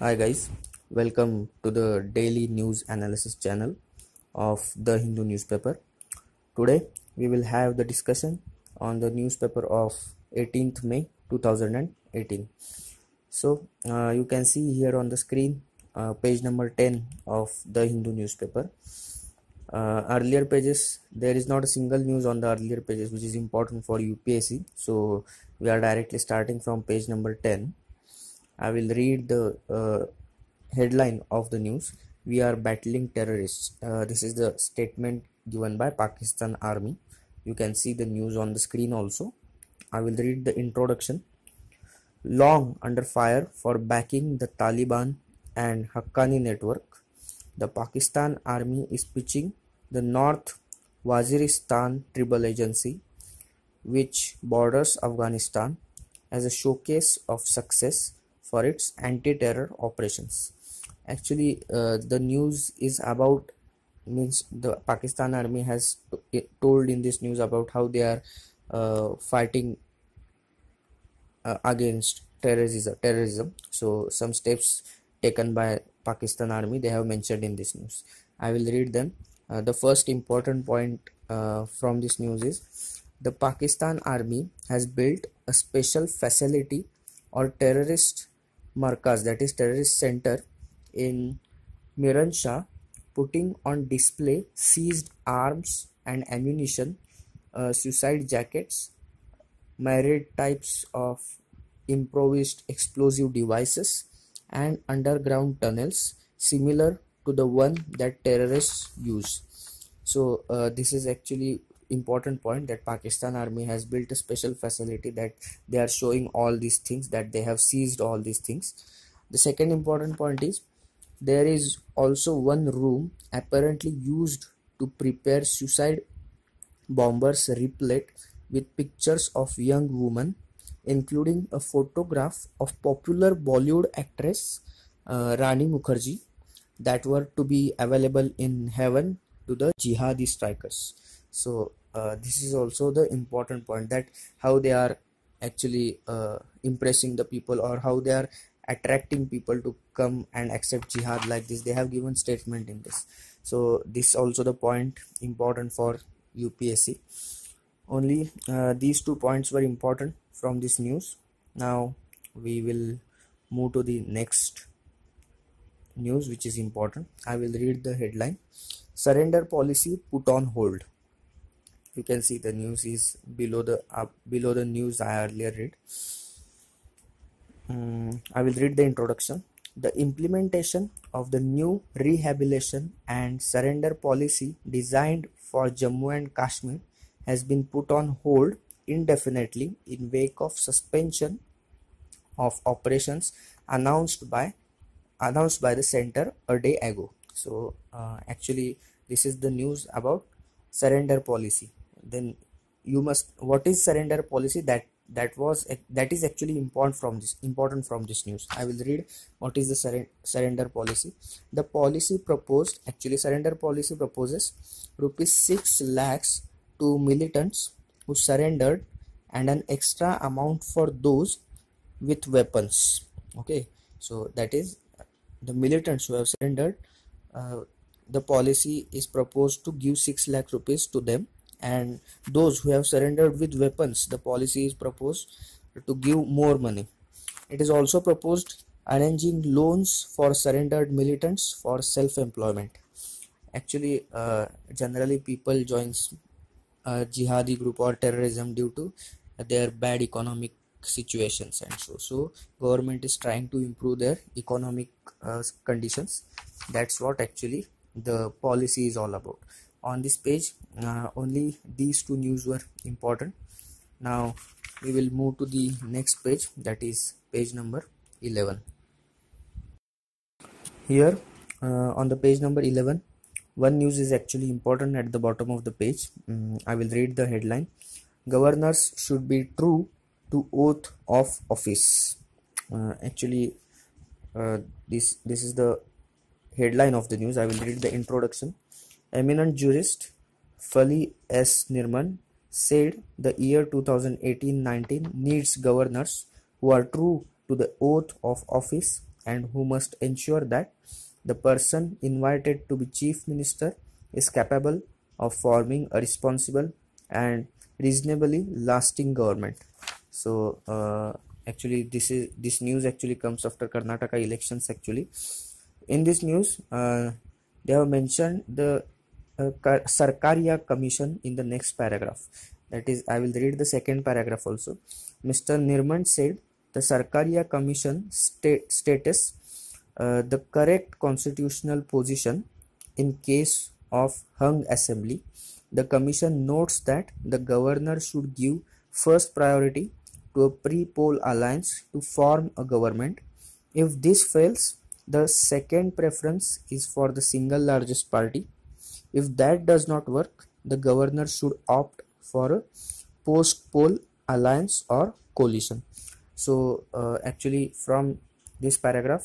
Hi guys, welcome to the daily news analysis channel of the Hindu newspaper. Today we will have the discussion on the newspaper of 18th May 2018. So uh, you can see here on the screen uh, page number 10 of the Hindu newspaper. Uh, earlier pages there is not a single news on the earlier pages which is important for UPSC. So we are directly starting from page number 10 I will read the uh, headline of the news. We are battling terrorists. Uh, this is the statement given by Pakistan Army. You can see the news on the screen also. I will read the introduction. Long under fire for backing the Taliban and Haqqani network, the Pakistan Army is pitching the North Waziristan Tribal Agency, which borders Afghanistan, as a showcase of success for its anti-terror operations. Actually, uh, the news is about means the Pakistan army has told in this news about how they are uh, fighting uh, against terrorism. Terrorism. So some steps taken by Pakistan army they have mentioned in this news. I will read them. Uh, the first important point uh, from this news is the Pakistan army has built a special facility or terrorist Markaz, that is terrorist center in Miran putting on display seized arms and ammunition, uh, suicide jackets, myriad types of improvised explosive devices, and underground tunnels similar to the one that terrorists use. So uh, this is actually important point that Pakistan army has built a special facility that they are showing all these things that they have seized all these things. The second important point is there is also one room apparently used to prepare suicide bombers replete with pictures of young women including a photograph of popular Bollywood actress uh, Rani Mukherjee that were to be available in heaven to the jihadi strikers so uh, this is also the important point that how they are actually uh, impressing the people or how they are attracting people to come and accept jihad like this. They have given statement in this. So this also the point important for upsc only uh, these two points were important from this news. Now we will move to the next news which is important. I will read the headline. Surrender policy put on hold you can see the news is below the up below the news i earlier read. Um, i will read the introduction. The implementation of the new rehabilitation and surrender policy designed for jammu and kashmir has been put on hold indefinitely in wake of suspension of operations announced by announced by the center a day ago. So uh, actually this is the news about surrender policy then you must what is surrender policy? That that was that is actually important from this important from this news. I will read what is the surrender, surrender policy. The policy proposed actually surrender policy proposes rupees 6 lakhs to militants who surrendered and an extra amount for those with weapons. Okay so that is the militants who have surrendered uh, the policy is proposed to give 6 lakh rupees to them and those who have surrendered with weapons the policy is proposed to give more money. It is also proposed arranging loans for surrendered militants for self-employment. Actually uh, generally people joins a jihadi group or terrorism due to their bad economic situations and so so government is trying to improve their economic uh, conditions. That's what actually the policy is all about on this page. Uh, only these two news were important. Now we will move to the next page that is page number 11 here uh, on the page number 11 one news is actually important at the bottom of the page. Um, i will read the headline. Governors should be true to oath of office. Uh, actually uh, this this is the headline of the news. I will read the introduction Eminent jurist Fali S. Nariman said the year 2018-19 needs governors who are true to the oath of office and who must ensure that the person invited to be chief minister is capable of forming a responsible and reasonably lasting government so uh, actually this is this news actually comes after karnataka elections actually in this news uh, they have mentioned the sarkaria commission in the next paragraph that is i will read the second paragraph also mr nariman said the sarkaria commission sta- status uh, the correct constitutional position in case of hung assembly the commission notes that the governor should give first priority to a pre-poll alliance to form a government. If this fails, the second preference is for the single largest party. If that does not work, the governor should opt for a post-poll alliance or coalition. So uh, actually from this paragraph,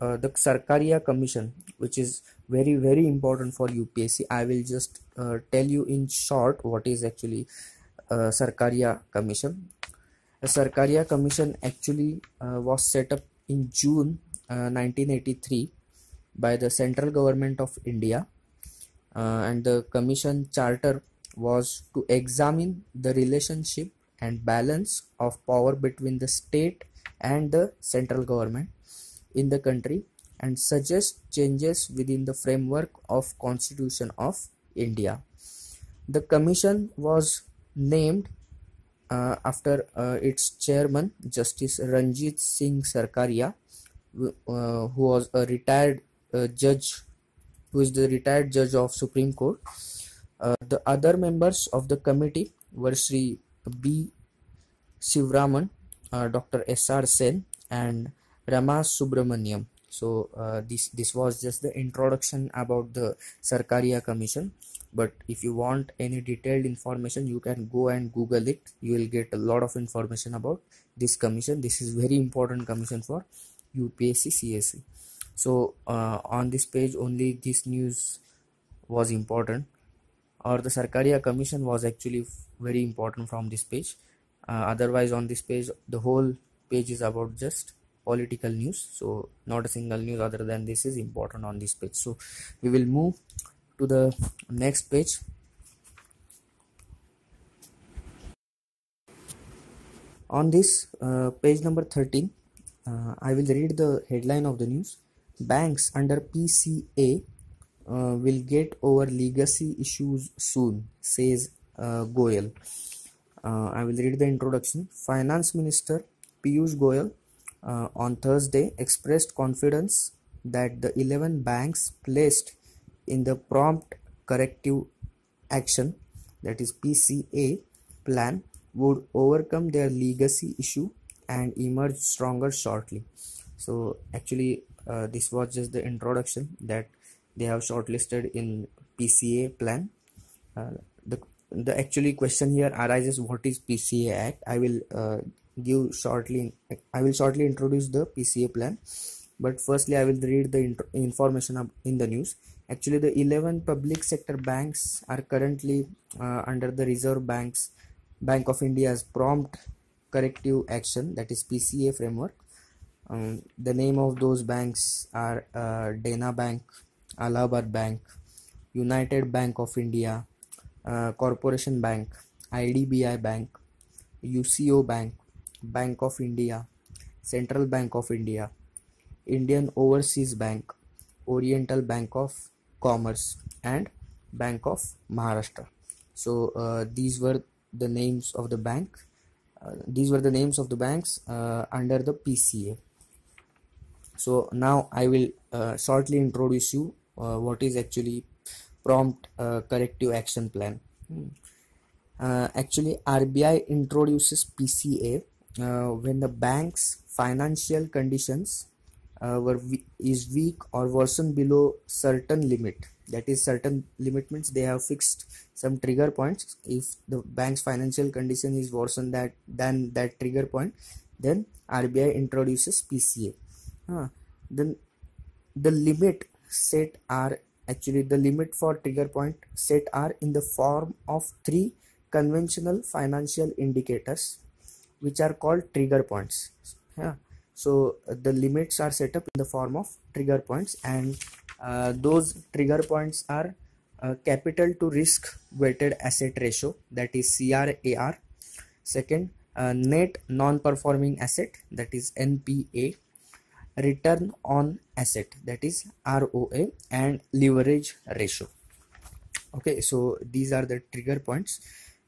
uh, the Sarkaria Commission, which is very very important for UPSC. I will just uh, tell you in short what is actually uh, Sarkaria Commission. The Sarkaria Commission actually uh, was set up in June 1983 uh, by the central government of India and the commission charter was to examine the relationship and balance of power between the state and the central government in the country and suggest changes within the framework of constitution of india. The commission was named uh, after uh, its chairman, Justice Ranjit Singh Sarkaria, uh, who was a retired judge, who is the retired judge of Supreme Court. the other members of the committee were Sri B. Sivaraman, Dr. S.R. Sen, and Rama Subramaniam. So uh, this this was just the introduction about the Sarkaria Commission but if you want any detailed information you can go and google it you will get a lot of information about this commission this is very important commission for upsc csc so uh, on this page only this news was important. Or the sarkaria commission was actually very important from this page. Uh, otherwise on this page the whole page is about just political news. So not a single news other than this is important on this page. So we will move to the next page. On this uh, page number 13 uh, i will read the headline of the news banks under pca uh, will get over legacy issues soon says uh, goyal uh, i will read the introduction finance minister piyush goyal uh, on thursday expressed confidence that the 11 banks placed in the prompt corrective action that is PCA plan would overcome their legacy issue and emerge stronger shortly. So actually uh, this was just the introduction that they have shortlisted in PCA plan. Uh, the the actually question here arises what is PCA Act. I will uh, give shortly. I will shortly introduce the PCA plan, but firstly I will read the information in the news actually the 11 public sector banks are currently uh, under the reserve banks bank of india's prompt corrective action that is pca framework um, the name of those banks are uh, dena bank allahabad bank united bank of india uh, corporation bank idbi bank uco bank bank of india central bank of india indian overseas bank oriental bank of commerce and bank of maharashtra. So uh, these were the names of the bank uh, these were the names of the banks uh, under the pca so now i will uh, shortly introduce you uh, what is actually prompt uh, corrective action plan. Hmm. actually rbi introduces pca when the bank's financial conditions uh, were is weak or worsen below certain limit. That is certain limit means they have fixed some trigger points. If the bank's financial condition is worsened that than that trigger point then rbi introduces pca uh, then the limit set are actually the limit for trigger point set are in the form of three conventional financial indicators which are called trigger points. Yeah so uh, the limits are set up in the form of trigger points and uh, those trigger points are uh, capital to risk weighted asset ratio that is CRAR second uh, net non-performing asset that is NPA return on asset that is ROA and leverage ratio. Okay so these are the trigger points.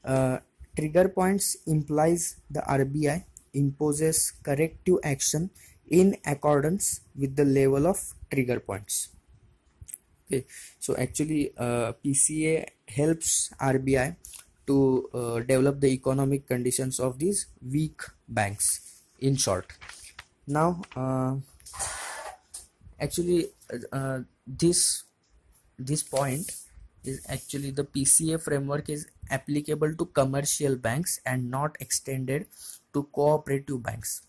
Uh, trigger points implies the RBI imposes corrective action in accordance with the level of trigger points. Okay so actually uh, PCA helps RBI to uh, develop the economic conditions of these weak banks in short. Now uh, actually uh, this this point is actually the PCA framework is applicable to commercial banks and not extended to cooperative banks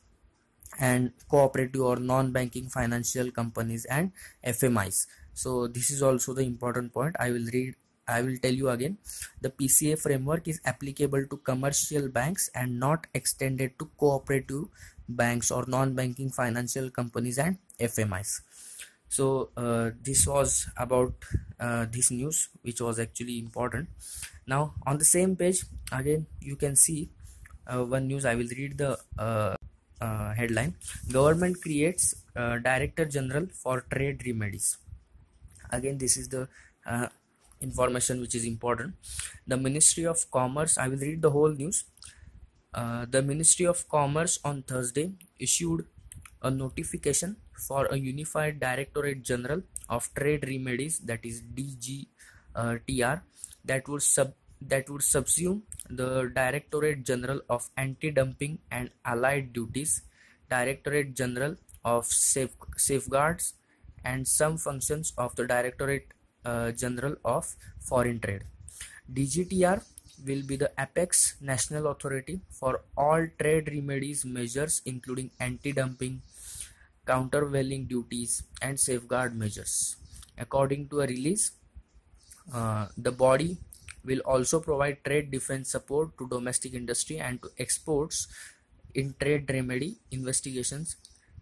and cooperative or non-banking financial companies and FMIs. So this is also the important point. I will read I will tell you again. The PCA framework is applicable to commercial banks and not extended to cooperative banks or non-banking financial companies and FMIs so uh, this was about uh, this news which was actually important. Now on the same page again you can see uh, one news. I will read the uh, uh, headline. Government creates uh, director general for trade remedies. Again this is the information which is important. The ministry of commerce i will read the whole news the ministry of commerce on thursday issued a notification for a unified directorate general of trade remedies that is DGTR that would sub that would subsume the Directorate General of Anti-Dumping and Allied Duties, Directorate General of Safe, Safeguards, and some functions of the Directorate uh, General of Foreign Trade. DGTR will be the apex national authority for all trade remedies measures including anti-dumping countervailing duties and safeguard measures. According to a release, uh, the body will also provide trade defense support to domestic industry and to exports in trade remedy investigations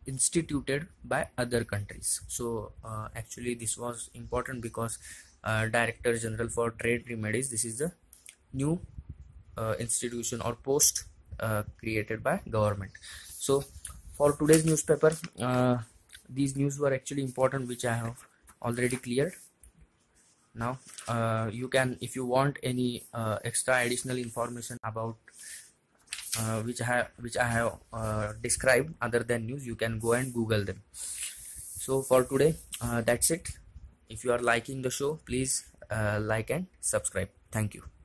instituted by other countries. So uh, actually this was important because uh, Director General for Trade Remedies, this is the new uh, institution or post uh, created by government. So for today's newspaper uh, these news were actually important which I have already cleared. Now uh, you can if you want any uh, extra additional information about uh, which I have which I have described other than news you can go and google them. So for today that's it. If you are liking the show please like and subscribe. Thank you